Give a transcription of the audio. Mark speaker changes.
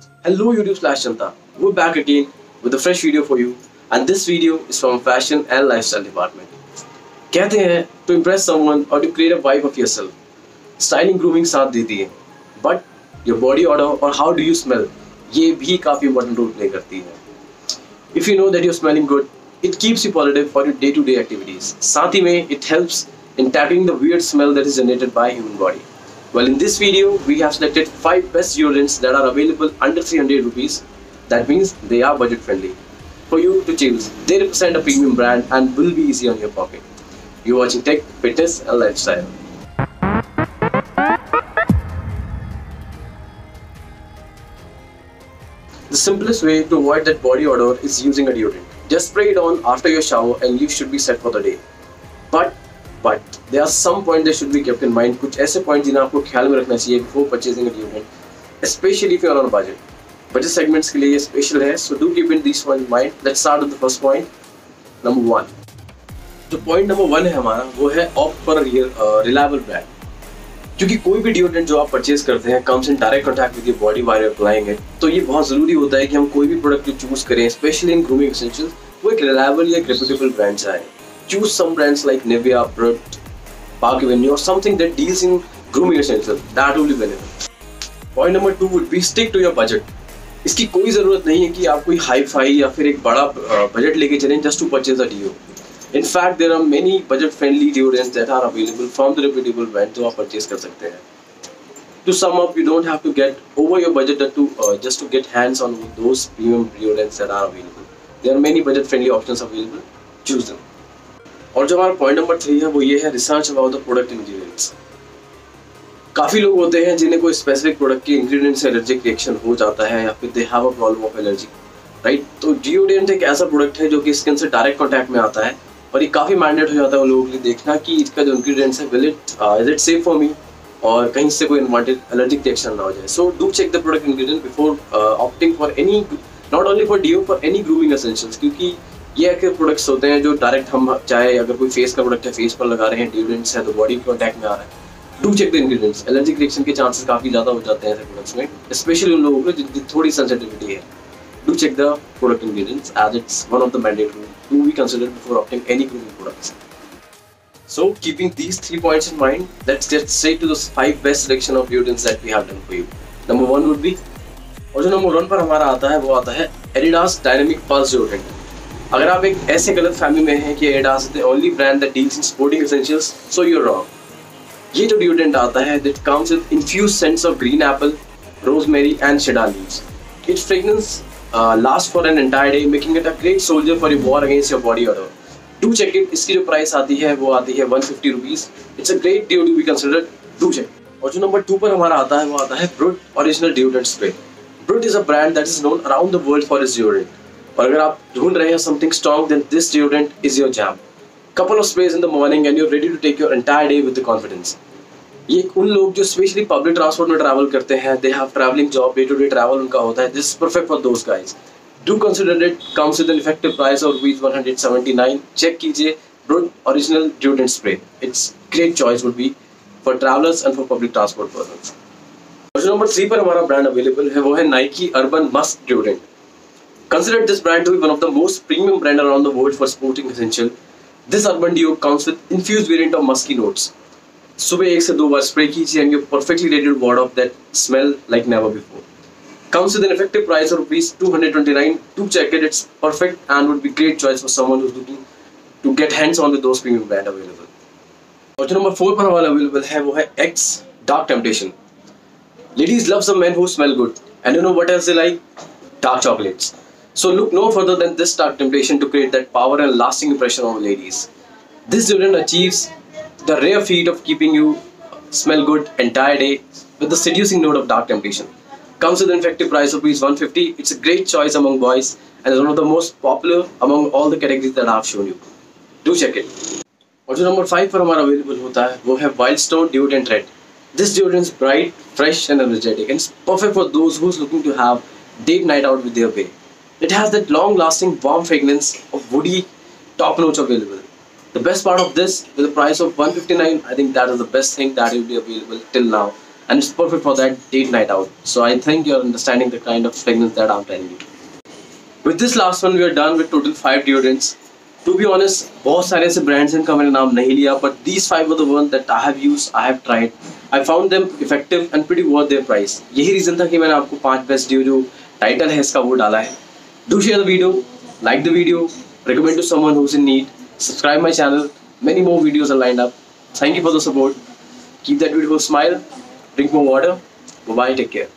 Speaker 1: Hello YouTube slash Janta. We're back again with a fresh video for you and this video is from fashion and lifestyle department. कहते हैं to impress someone or to create a vibe of yourself. Styling grooming साथ देती है but your body odor or how do you smell ये भी काफ़ी important role play करती है. If you know that you're smelling good, it keeps you positive for your day-to-day activities. साथ ही में it helps in tackling the weird smell that is generated by human body. Well, in this video, we have selected 5 best deodorants that are available under 300 rupees. That means they are budget friendly. For you to choose, they represent a premium brand and will be easy on your pocket. You're watching Tech, Fitness and Lifestyle. The simplest way to avoid that body odor is using a deodorant. Just spray it on after your shower and you should be set for the day. But but they are some point they should be kept in mind कुछ ऐसे point जिन्हें आपको ख्याल में रखना चाहिए before purchasing a unit specially for on budget budget segments के लिए स्पेशल है. So do keep in this one mind let's start with the first point number 1 जो पॉइंट नंबर 1 है हमारा, वो है ऑफ़ पर रिलायबल ब्रांड क्योंकि कोई भी डिओडेंट जो आप परचेज करते हैं comes in direct contact with your body while applying it तो ये बहुत ज़रूरी होता है कि हम कोई भी प्रोडक्ट चूज़ करें स्पेशली इन ग्रूमिंग एसेंशियल वो एक रिलायबल या क्रेपिटेबल ब्रांड से आए। choose some brands like Nivea, Brut, Park Avenue or something that deals in grooming essentials. That will be benefit. Point number two would be stick to your budget. इसकी कोई ज़रूरत नहीं है कि आप कोई हाई फाई या फिर एक बड़ा बजट लेके चलें just to purchase a deo in fact there are many budget friendly deodorants that are available from the reputable brand जो आप परचेज कर सकते हैं to sum up you don't have to get over your budget to uh, just to get hands on those premium deodorants that are available there are many budget friendly options available choose them और जो हमारा point number three है, वो ये है research about the product ingredients काफ़ी लोग होते हैं जिन्हें कोई स्पेसिफिक प्रोडक्ट के इंग्रेडिएंट से एलर्जिक रिएक्शन हो जाता है या फिर they have a problem of allergy right तो डिओडेंट एक ऐसा प्रोडक्ट है जो कि स्किन से डायरेक्ट कॉन्टैक्ट में आता है और ये काफ़ी मैंडेट हो जाता है उन लोगों के लिए देखना कि इसका जो इंग्रेडिएंट्स है will it is it safe for me और कहीं से कोई अनवांटेड एलर्जिक रिएक्शन ना हो जाए। So do check the product ingredient before opting for any not only for deo for any grooming essentials क्योंकि ये ऐसे प्रोडक्ट्स होते हैं जो डायरेक्ट हम चाहे अगर कोई फेस का प्रोडक्ट है फेस पर लगा रहे हैं ड्यूरेंट्स है तो बॉडी कॉन्टैक्ट में आ रहा है do check the ingredients allergic reaction के चांसेस काफ़ी ज़्यादा हो जाते हैं ऐसे प्रोडक्ट्स में स्पेशली उन लोगों को जिनकी थोड़ी सेंसिटिविटी है do check the product ingredients as it's one of the mandate to be consider before opting any grooming products So keeping these three points in mind, let's get straight to the five best selection of deodorants that we have done for you. Number one would be और जो number one पर हमारा आता है वो आता है Adidas Dynamic Pulse Deodorant. अगर आप एक ऐसे गलत फैमिली में हैं कि Adidas the only brand that deals in sporting essentials so you wrong ये जो डिओडेंट आता है that comes with infuse scents of green apple rosemary and cedar leaves its fragrance last for an entire day making it a great soldier for your war against your body odour check it इसकी जो price आती है, वो आती है one fifty rupees it's a great deo to be considered do check और जो number two पर हमारा आता है, वो आता है Brut original deodorant spray Brut is a brand that is known around the world for is deodorant और अगर आप ढूंढ रहे हैं something strong then this deodorant is your jam couple of sprays in the morning and you're ready to take your entire day with confidence ये उन लोग जो स्पेशली पब्लिक ट्रांसपोर्ट में ट्रैवल करते हैं they have travelling job day to day travel उनका होता है. This perfect for those guys do consider it comes with an effective price of rupees 179 check कीजिए Brut original deodorant spray it's great choice would be for travellers and for public transport persons और number three पर हमारा brand available है, वो है Nike urban musk deodorant Consider this brand to be one of the most premium brand around the world for sporting essential. This Urban Deo comes with infused variant of musky notes. सुबह एक से दो बार spray कीजिए and you're perfectly ready to ward off that smell like never before. Comes with an effective price of rupees 229. Do check it, it's perfect and would be great choice for someone who's looking to get hands on with those premium brand available. और जो number four पर हमारा available है वो है X Dark Temptation. Ladies love some men who smell good and you know what else they like? Dark chocolates. So look no further than this dark temptation to create that power and lasting impression on ladies. This deodorant achieves the rare feat of keeping you smell good entire day with the seducing note of dark temptation. Comes with an effective price of rupees 150. It's a great choice among boys and is one of the most popular among all the categories that I have shown you. Do check it. और जो number five पर हमारा available होता है वो है Wild Stone deodorant red this deodorant is bright fresh and energetic and perfect for those who is looking to have date night out with their bae It has that long-lasting warm fragrance of woody top notes available. The best part of this, with a price of 159, I think that is the best thing that will be available till now. and it's perfect for that date night out. So I think you're understanding the kind of fragrance that I'm telling you. With this last one, we are done with total five deodorants. To be honest बहुत सारे ऐसे brands हैं इनका मैंने नाम नहीं लिया but these five the one that I have use I have tried I found them effective and pretty worth their price यही रीजन था कि मैंने आपको पांच बेस्ट ड्यू जो टाइटल है इसका वो डाला है do share the video, like the video, recommend to someone who's in need, subscribe my channel, many more videos are lined up. Thank you for the support. Keep that beautiful smile, drink more water, bye bye, take care.